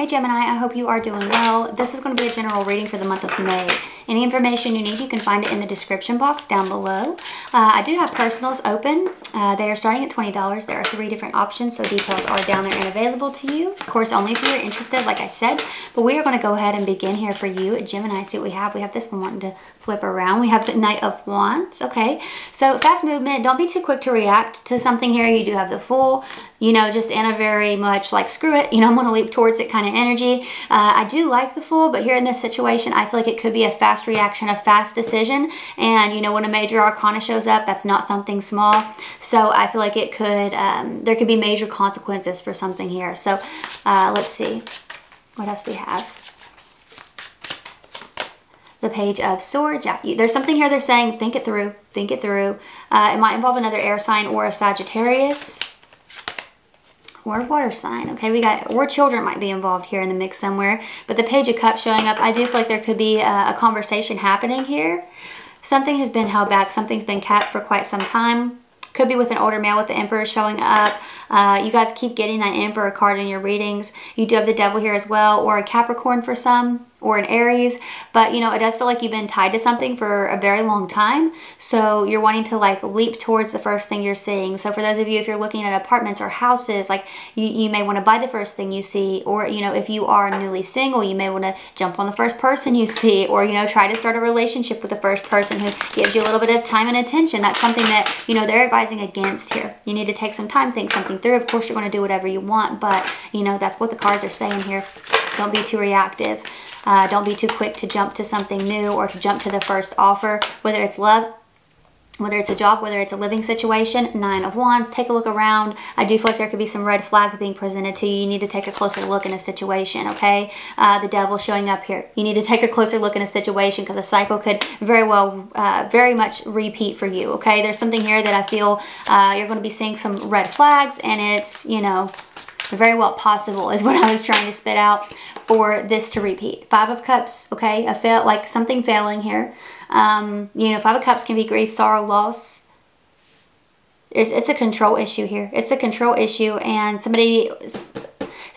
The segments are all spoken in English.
Hey Gemini, I hope you are doing well. This is going to be a general reading for the month of May. Any information you need, you can find it in the description box down below. Uh, I do have personals open. Uh, they are starting at $20. There are three different options, so details are down there and available to you. Of course, only if you're interested, like I said. But we are going to go ahead and begin here for you. Gemini, see what we have. We have this one wanting to flip around. We have the Knight of Wands. Okay, so fast movement. Don't be too quick to react to something here. You do have the Fool, you know, just in a very much like, screw it, you know, I'm going to leap towards it kind of energy. Uh, I do like the Fool, but here in this situation, I feel like it could be a fast reaction, a fast decision. And, you know, when a major arcana shows up, that's not something small. So I feel like it could, um, there could be major consequences for something here. So uh, let's see. What else we have? the page of swords. Yeah, there's something here they're saying, think it through, think it through. Uh, it might involve another air sign or a Sagittarius or water sign. Okay, we got, or children might be involved here in the mix somewhere. But the Page of Cups showing up, I do feel like there could be a, a conversation happening here. Something has been held back. Something's been kept for quite some time. Could be with an older male with the Emperor showing up. Uh, you guys keep getting that Emperor card in your readings. You do have the Devil here as well, or a Capricorn for some or an Aries, but you know, it does feel like you've been tied to something for a very long time. So you're wanting to like leap towards the first thing you're seeing. So for those of you, if you're looking at apartments or houses, like you, you may want to buy the first thing you see, or you know, if you are newly single, you may want to jump on the first person you see, or you know, try to start a relationship with the first person who gives you a little bit of time and attention. That's something that, you know, they're advising against here. You need to take some time, think something through. Of course, you're going to do whatever you want, but you know, that's what the cards are saying here. Don't be too reactive. Uh, don't be too quick to jump to something new or to jump to the first offer, whether it's love, whether it's a job, whether it's a living situation, nine of wands, take a look around. I do feel like there could be some red flags being presented to you. You need to take a closer look in a situation, okay? Uh, the devil showing up here. You need to take a closer look in a situation because a cycle could very well, uh, very much repeat for you, okay? There's something here that I feel uh, you're going to be seeing some red flags and it's, you know, very well possible is what I was trying to spit out for this to repeat. Five of Cups, okay, I felt like something failing here. Um, you know, Five of Cups can be grief, sorrow, loss. It's, it's a control issue here. It's a control issue and somebody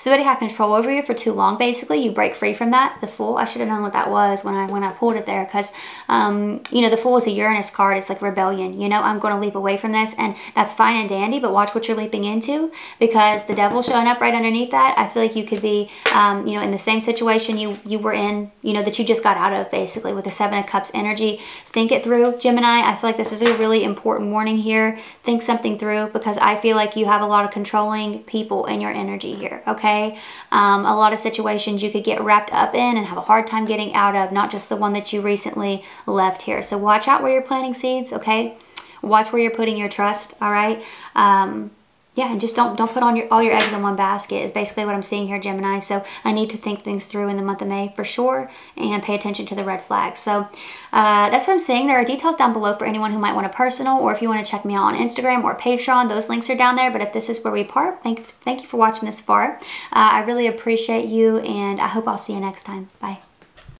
somebody had control over you for too long basically. You break free from that. The fool i should have known what that was when i when i pulled it there because um, you know the fool is a uranus card. It's like rebellion. You know i'm going to leap away from this and that's fine and dandy but watch what you're leaping into because the devil showing up right underneath that i feel like you could be um, you know in the same situation you you were in you know that you just got out of basically with the seven of cups energy. Think it through gemini. I feel like this is a really important warning here. Think something through because i feel like you have a lot of controlling people in your energy here okay Um, a lot of situations you could get wrapped up in and have a hard time getting out of, not just the one that you recently left here. So watch out where you're planting seeds, okay? Watch where you're putting your trust, all right? Um, yeah, and just don't don't put on your all your eggs in one basket is basically what I'm seeing here, Gemini. So I need to think things through in the month of May for sure and pay attention to the red flags. So uh, that's what I'm saying. There are details down below for anyone who might want a personal or if you want to check me out on Instagram or Patreon, those links are down there. But if this is where we part, thank, thank you for watching this far. Uh, I really appreciate you and I hope I'll see you next time. Bye.